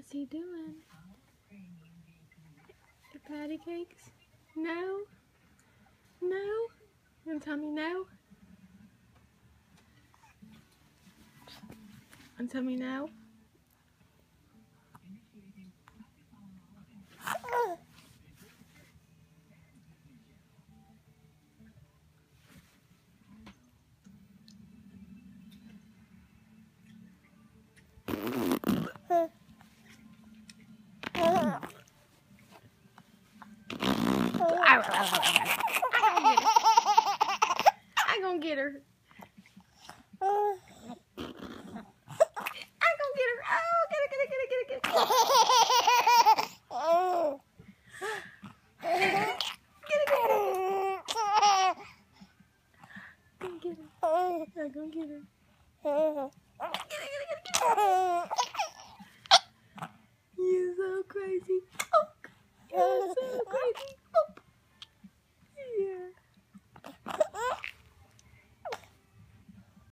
What's he doing? The patty cakes? No? No? You gonna tell me no? And tell me no? I gonna get her. I gonna get her. I gonna get her. Oh, get her, get her, get her, get her, get her. Get her, get her. Get her. I'm gonna get her.